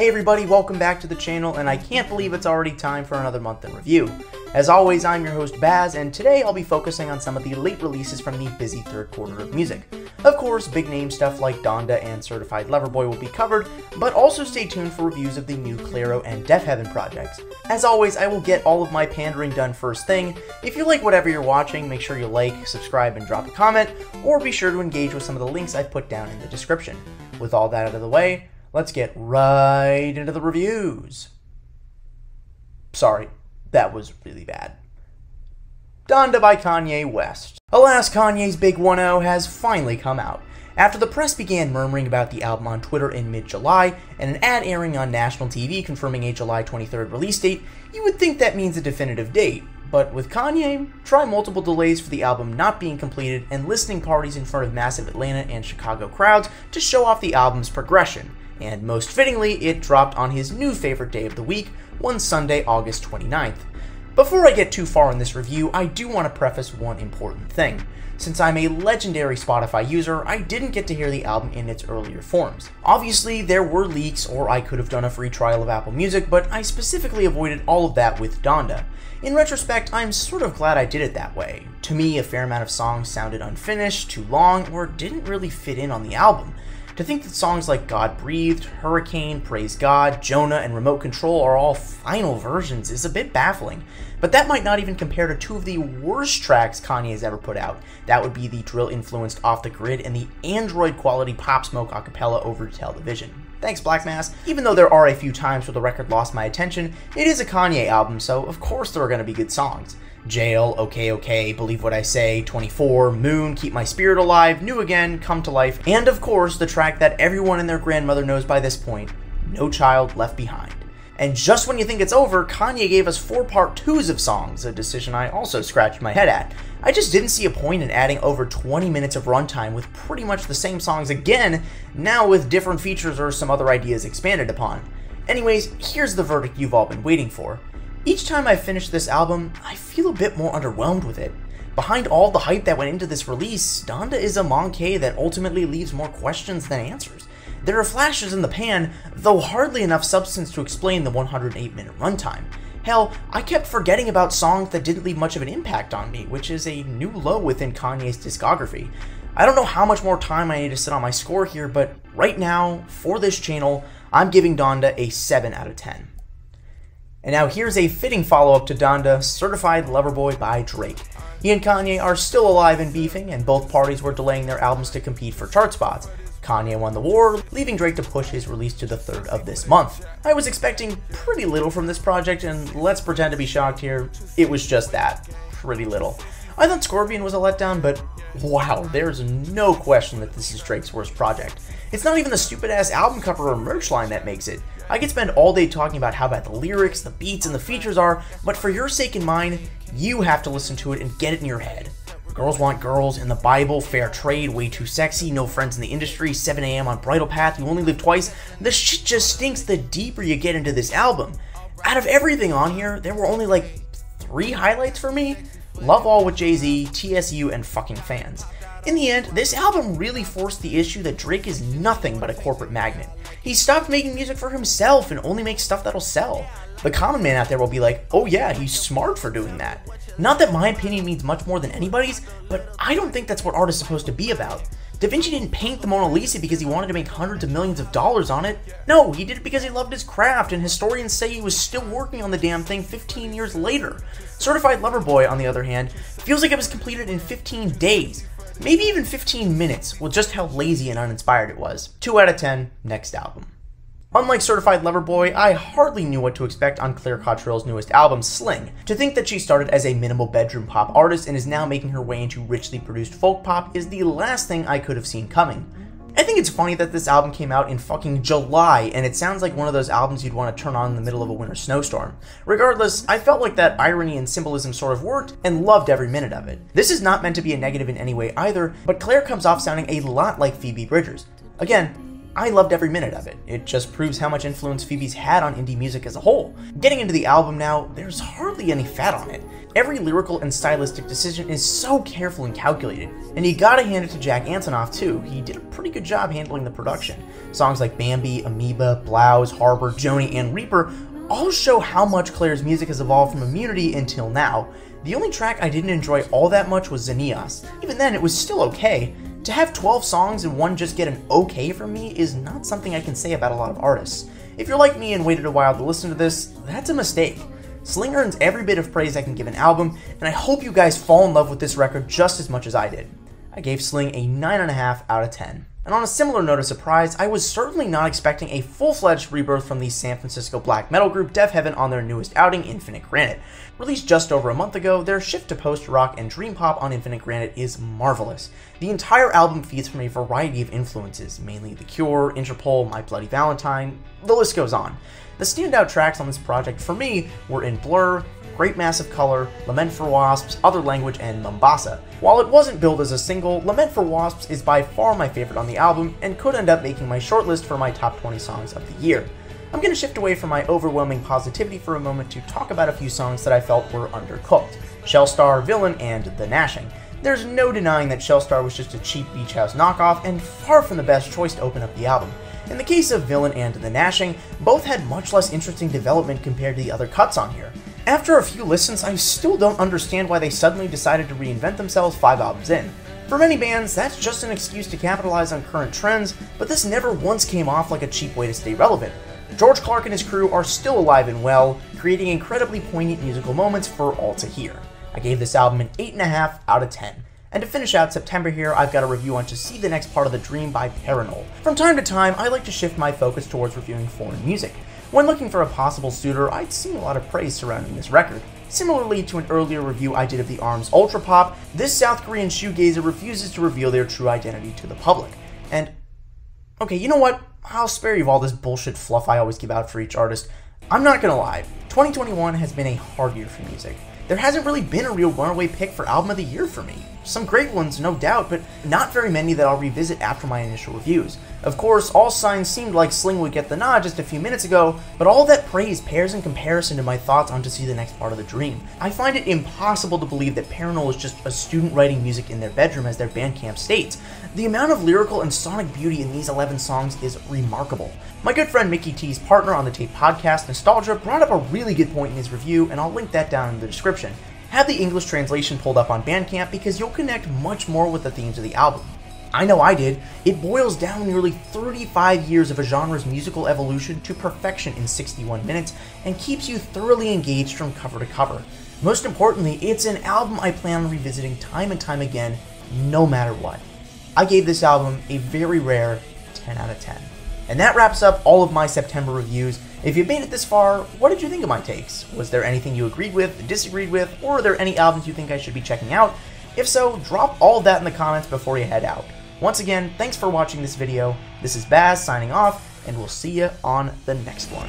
Hey everybody, welcome back to the channel, and I can't believe it's already time for another month in review. As always, I'm your host Bazz, and today I'll be focusing on some of the late releases from the busy third quarter of music. Of course, big name stuff like Donda and Certified Lover Boy will be covered, but also stay tuned for reviews of the new Clairo and Deafheaven projects. As always, I will get all of my pandering done first thing. If you like whatever you're watching, make sure you like, subscribe, and drop a comment, or be sure to engage with some of the links I've put down in the description. With all that out of the way, let's get right into the reviews. Sorry, that was really bad. Donda by Kanye West. Alas, Kanye's Big 1-0 has finally come out. After the press began murmuring about the album on Twitter in mid-July, and an ad airing on national TV confirming a July 23rd release date, you would think that means a definitive date. But with Kanye, try multiple delays for the album not being completed and listening parties in front of massive Atlanta and Chicago crowds to show off the album's progression. And most fittingly, it dropped on his new favorite day of the week, one Sunday, August 29th. Before I get too far in this review, I do want to preface one important thing. Since I'm a legendary Spotify user, I didn't get to hear the album in its earlier forms. Obviously, there were leaks, or I could have done a free trial of Apple Music, but I specifically avoided all of that with Donda. In retrospect, I'm sort of glad I did it that way. To me, a fair amount of songs sounded unfinished, too long, or didn't really fit in on the album. To think that songs like God Breathed, Hurricane, Praise God, Jonah, and Remote Control are all final versions is a bit baffling. But that might not even compare to two of the worst tracks Kanye has ever put out. That would be the drill influenced Off the Grid and the Android quality Pop Smoke acapella over Tell the Vision. Thanks, Black Mass. Even though there are a few times where the record lost my attention, it is a Kanye album, so of course there are going to be good songs. Jail, Okay Okay, Believe What I Say, 24, Moon, Keep My Spirit Alive, New Again, Come to Life, and of course the track that everyone and their grandmother knows by this point, No Child Left Behind. And just when you think it's over, Kanye gave us four part twos of songs, a decision I also scratched my head at. I just didn't see a point in adding over 20 minutes of runtime with pretty much the same songs again, now with different features or some other ideas expanded upon. Anyways, here's the verdict you've all been waiting for. Each time I finish this album, I feel a bit more underwhelmed with it. Behind all the hype that went into this release, Donda is a monkey that ultimately leaves more questions than answers. There are flashes in the pan, though hardly enough substance to explain the 108 minute runtime. Hell, I kept forgetting about songs that didn't leave much of an impact on me, which is a new low within Kanye's discography. I don't know how much more time I need to sit on my score here, but right now, for this channel, I'm giving Donda a 7 out of 10. And now here's a fitting follow-up to Donda, Certified Lover Boy by Drake. He and Kanye are still alive and beefing, and both parties were delaying their albums to compete for chart spots. Kanye won the war, leaving Drake to push his release to the 3rd of this month. I was expecting pretty little from this project, and let's pretend to be shocked here, it was just that. Pretty little. I thought Scorpion was a letdown, but wow, there's no question that this is Drake's worst project. It's not even the stupid ass album cover or merch line that makes it. I could spend all day talking about how bad the lyrics, the beats, and the features are, but for your sake and mine, you have to listen to it and get it in your head. Girls Want Girls, in the Bible, Fair Trade, Way Too Sexy, No Friends in the Industry, 7am on Bridle Path, You Only Live Twice. This shit just stinks the deeper you get into this album. Out of everything on here, there were only like three highlights for me Love All with Jay Z, TSU, and fucking fans. In the end, this album really forced the issue that Drake is nothing but a corporate magnet. He stopped making music for himself and only makes stuff that'll sell. The common man out there will be like, oh yeah, he's smart for doing that. Not that my opinion means much more than anybody's, but I don't think that's what art is supposed to be about. Da Vinci didn't paint the Mona Lisa because he wanted to make hundreds of millions of dollars on it. No, he did it because he loved his craft, and historians say he was still working on the damn thing 15 years later. Certified Lover Boy, on the other hand, feels like it was completed in 15 days, maybe even 15 minutes, with just how lazy and uninspired it was. 2 out of 10, next album. Unlike Certified Lover Boy, I hardly knew what to expect on Claire Cottrill's newest album, Sling. To think that she started as a minimal bedroom pop artist and is now making her way into richly produced folk pop is the last thing I could have seen coming. I think it's funny that this album came out in fucking July, and it sounds like one of those albums you'd want to turn on in the middle of a winter snowstorm. Regardless, I felt like that irony and symbolism sort of worked, and loved every minute of it. This is not meant to be a negative in any way either, but Claire comes off sounding a lot like Phoebe Bridgers. Again, I loved every minute of it. It just proves how much influence Phoebe's had on indie music as a whole. Getting into the album now, there's hardly any fat on it. Every lyrical and stylistic decision is so careful and calculated, and you gotta hand it to Jack Antonoff too. He did a pretty good job handling the production. Songs like Bambi, Amoeba, Blouse, Harbor, Joni, and Reaper all show how much Claire's music has evolved from Immunity until now. The only track I didn't enjoy all that much was Zinnias. Even then, it was still okay. To have 12 songs and one just get an okay from me is not something I can say about a lot of artists. If you're like me and waited a while to listen to this, that's a mistake. Sling earns every bit of praise I can give an album, and I hope you guys fall in love with this record just as much as I did. I gave Sling a 9.5 out of 10. And on a similar note of surprise, I was certainly not expecting a full-fledged rebirth from the San Francisco black metal group Deafheaven on their newest outing, Infinite Granite. Released just over a month ago, their shift to post-rock and dream pop on Infinite Granite is marvelous. The entire album feeds from a variety of influences, mainly The Cure, Interpol, My Bloody Valentine, the list goes on. The standout tracks on this project for me were In Blur, Great Mass of Color, Lament for Wasps, Other Language, and Mombasa. While it wasn't billed as a single, Lament for Wasps is by far my favorite on the album and could end up making my shortlist for my top 20 songs of the year. I'm going to shift away from my overwhelming positivity for a moment to talk about a few songs that I felt were undercooked Shellstar, Villain, and The Gnashing. There's no denying that Shellstar was just a cheap beach house knockoff and far from the best choice to open up the album. In the case of Villain and The Gnashing, both had much less interesting development compared to the other cuts on here. After a few listens, I still don't understand why they suddenly decided to reinvent themselves five albums in. For many bands, that's just an excuse to capitalize on current trends, but this never once came off like a cheap way to stay relevant. George Clarke and his crew are still alive and well, creating incredibly poignant musical moments for all to hear. I gave this album an 8.5 out of 10. And to finish out September here, I've got a review on To See the Next Part of the Dream by Parannoul. From time to time, I like to shift my focus towards reviewing foreign music. When looking for a possible suitor, I'd seen a lot of praise surrounding this record. Similarly to an earlier review I did of the Armed Ultra Pop, this South Korean shoegazer refuses to reveal their true identity to the public. And, okay, you know what? I'll spare you all this bullshit fluff I always give out for each artist. I'm not gonna lie, 2021 has been a hard year for music. There hasn't really been a real runaway pick for Album of the Year for me. Some great ones, no doubt, but not very many that I'll revisit after my initial reviews. Of course, all signs seemed like Sling would get the nod just a few minutes ago, but all that praise pairs in comparison to my thoughts on To See the Next Part of the Dream. I find it impossible to believe that Parannoul is just a student writing music in their bedroom as their Bandcamp states. The amount of lyrical and sonic beauty in these 11 songs is remarkable. My good friend Mickey T's partner on the Tape podcast, Nostalgia, brought up a really good point in his review, and I'll link that down in the description. Have the English translation pulled up on Bandcamp because you'll connect much more with the themes of the album. I know I did. It boils down nearly 35 years of a genre's musical evolution to perfection in 61 minutes and keeps you thoroughly engaged from cover to cover. Most importantly, it's an album I plan on revisiting time and time again, no matter what. I gave this album a very rare 10 out of 10. And that wraps up all of my September reviews. If you made it this far, what did you think of my takes? Was there anything you agreed with, disagreed with, or are there any albums you think I should be checking out? If so, drop all that in the comments before you head out. Once again, thanks for watching this video. This is Bazz signing off, and we'll see you on the next one.